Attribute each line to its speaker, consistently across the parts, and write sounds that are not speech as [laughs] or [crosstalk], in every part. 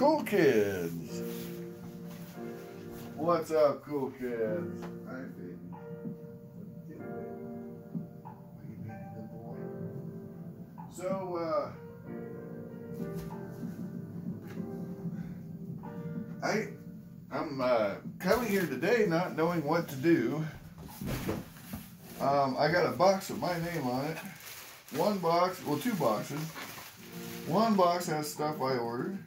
Speaker 1: Cool kids. What's up, cool kids? Hi, baby. So, uh, I, I'm uh, coming here today not knowing what to do. Um, I got a box with my name on it. One box, well, two boxes. One box has stuff I ordered,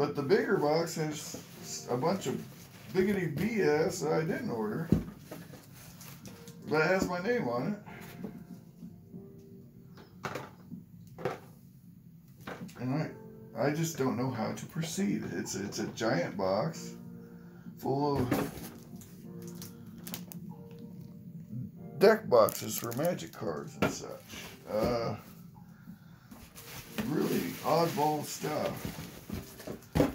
Speaker 1: but the bigger box has a bunch of biggity BS that I didn't order. But it has my name on it. And I, I just don't know how to proceed. It's it's a giant box full of deck boxes for magic cards and such. Uh, really oddball stuff. Uh,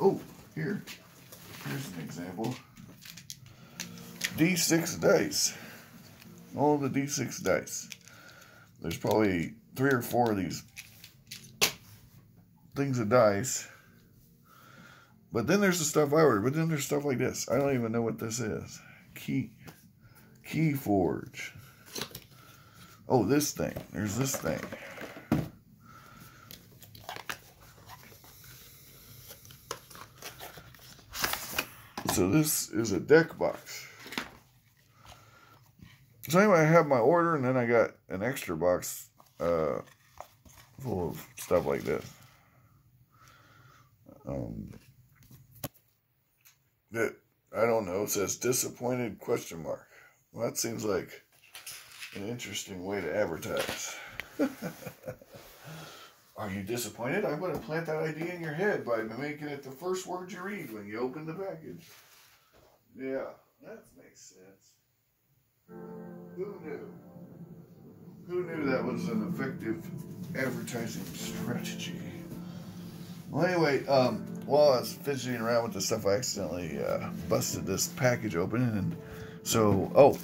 Speaker 1: oh, here. Here's an example. D6 dice. All the D6 dice. There's probably three or four of these things of dice. But then there's the stuff I ordered. But then there's stuff like this. I don't even know what this is. Key. KeyForge. Oh, this thing. There's this thing. So this is a deck box. So anyway, I have my order, and then I got an extra box uh, full of stuff like this. Um, that I don't know. Says disappointed question mark. Well, that seems like an interesting way to advertise. [laughs] Are you disappointed? I'm going to plant that idea in your head by making it the first word you read when you open the package. Yeah, that makes sense. Who knew? Who knew that was an effective advertising strategy? Well, anyway, um, while I was fidgeting around with the stuff, I accidentally uh, busted this package open, and so, oh,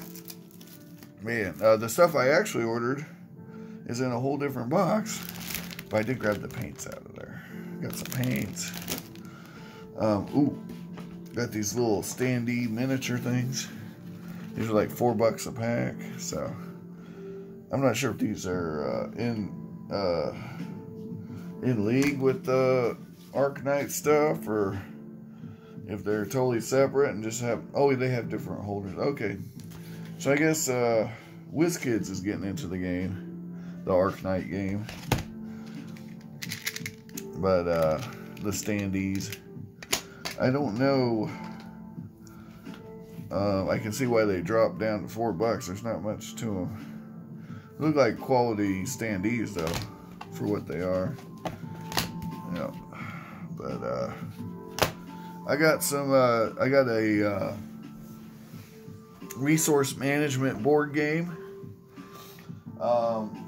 Speaker 1: man, uh, the stuff I actually ordered is in a whole different box. But I did grab the paints out of there. Got some paints. Um, ooh, got these little standee miniature things. These are like four bucks a pack. So I'm not sure if these are uh, in uh, in league with the Arknight stuff or if they're totally separate and just have oh they have different holders. Okay, so I guess uh, WizKids is getting into the game, the Arknight game. But uh, the standees, I don't know. Uh, I can see why they dropped down to four bucks. There's not much to them. Look like quality standees though, for what they are. Yeah, but uh, I got some. Uh, I got a uh, resource management board game. Um,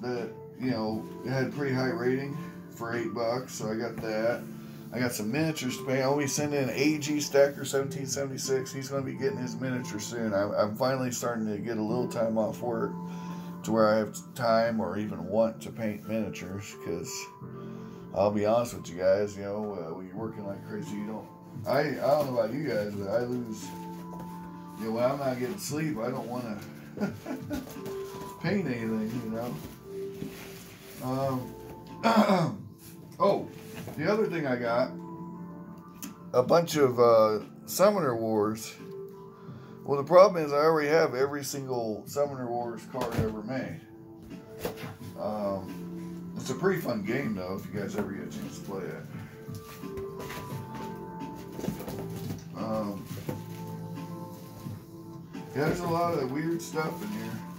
Speaker 1: that you know had pretty high rating for eight bucks, so I got that. I got some miniatures to pay. I'll be sending AG Stacker 1776. He's going to be getting his miniature soon. I'm, I'm finally starting to get a little time off work to where I have time or even want to paint miniatures because I'll be honest with you guys, you know, uh, when you're working like crazy, you don't. I, I don't know about you guys, but I lose. You know, when I'm not getting sleep, I don't want to [laughs] paint anything, you know. Um, [clears throat] oh, the other thing I got a bunch of uh, Summoner Wars. Well, the problem is I already have every single Summoner Wars card ever made. Um, it's a pretty fun game, though, if you guys ever get a chance to play it. Um, yeah, there's a lot of weird stuff in here.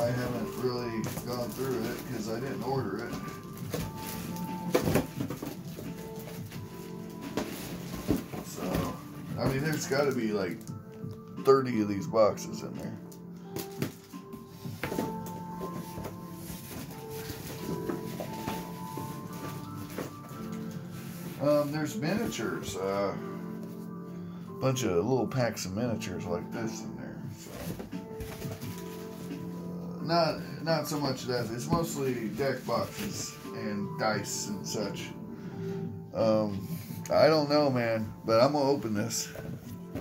Speaker 1: I haven't really gone through it because I didn't order it. So, I mean, there's got to be like 30 of these boxes in there. Um, there's miniatures. Uh, bunch of little packs of miniatures like this not not so much that. It's mostly deck boxes and dice and such. Um, I don't know, man, but I'm gonna open this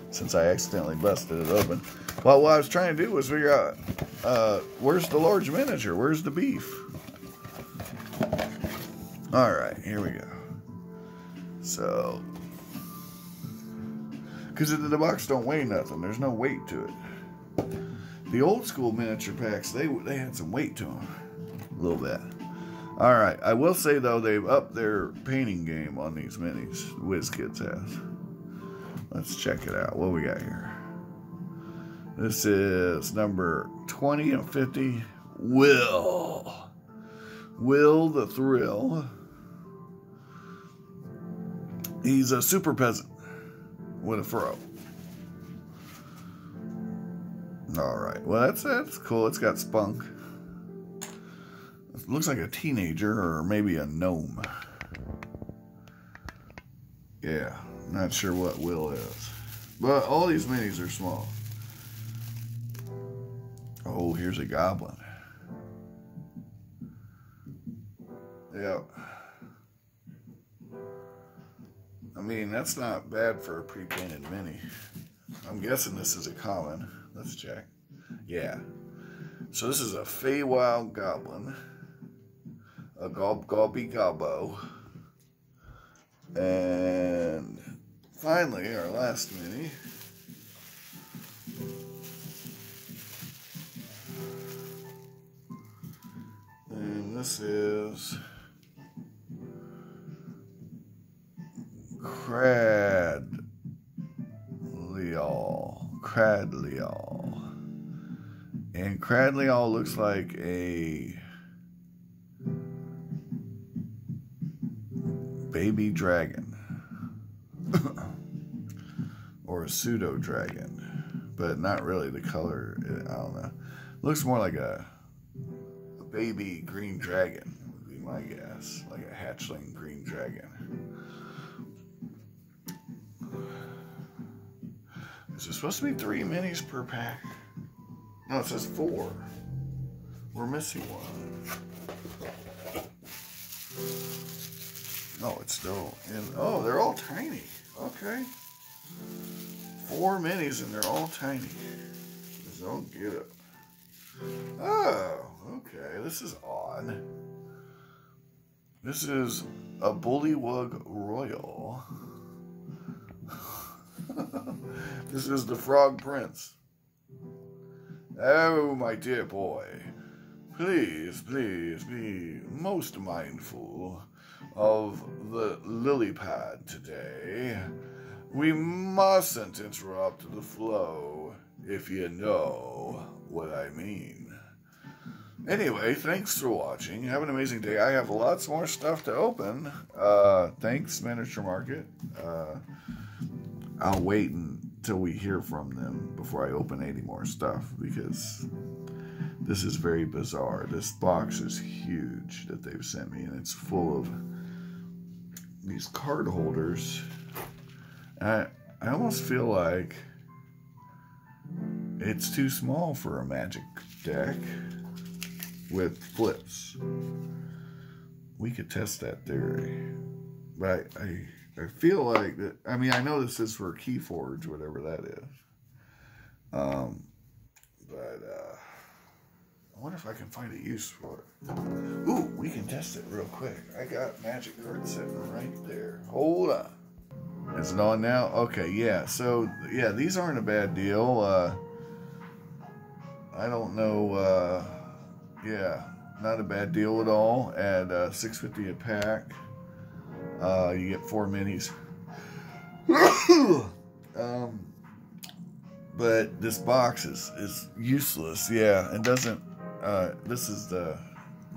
Speaker 1: since I accidentally busted it open. Well, what I was trying to do was figure out uh, where's the large miniature? Where's the beef? All right, here we go. So, because the box don't weigh nothing. There's no weight to it. The old school miniature packs, they they had some weight to them, a little bit. All right, I will say though they've upped their painting game on these minis. WizKids has. Let's check it out. What we got here? This is number 20 of 50. Will. Will the Thrill. He's a super peasant with a fro. All right. Well, that's that's cool. It's got spunk. It looks like a teenager or maybe a gnome. Yeah, not sure what Will is. But all these minis are small. Oh, here's a goblin. Yep. I mean, that's not bad for a pre-painted mini. I'm guessing this is a common. Let's check. Yeah. So this is a Feywild Goblin. A Gob Gobby Gobbo. And finally, our last mini. And this is Crad Leal. Crad Leal. And Cradley all looks like a baby dragon. [coughs] or a pseudo dragon. But not really the color. I don't know. Looks more like a, a baby green dragon, would be my guess. Like a hatchling green dragon. Is there supposed to be three minis per pack? No, it says four. We're missing one. No, it's still in. Oh, they're all tiny. Okay. Four minis and they're all tiny. Just don't get it. Oh, okay. This is odd. This is a Bullywug Royal. [laughs] this is the Frog Prince. Oh, my dear boy. Please, please be most mindful of the lily pad today. We mustn't interrupt the flow, if you know what I mean. Anyway, thanks for watching. Have an amazing day. I have lots more stuff to open. Uh, thanks, Miniature Market. Uh, I'll wait until we hear from them before I open any more stuff because this is very bizarre. This box is huge that they've sent me, and it's full of these card holders. I I almost feel like it's too small for a magic deck with flips. We could test that theory. But I, I, I feel like that, I mean, I know this is for Keyforge, whatever that is. Um, but, uh, I wonder if I can find a use for it. Ooh, we can test it real quick. I got magic card sitting right there. Hold on. Is it on now? Okay, yeah. So, yeah, these aren't a bad deal. Uh, I don't know. Uh, yeah, not a bad deal at all. At uh, 650 a pack, uh, you get four minis. [coughs] um, but this box is is useless. Yeah, it doesn't. Uh, this is the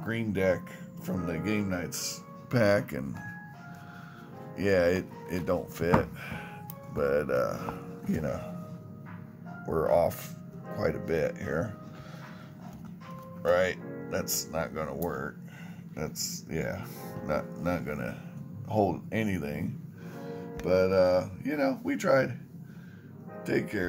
Speaker 1: green deck from the game nights pack, and yeah, it it don't fit. But uh, you know, we're off quite a bit here. Right? That's not gonna work. That's yeah, not not gonna hold anything. But uh, you know, we tried. Take care.